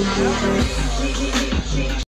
Yeah.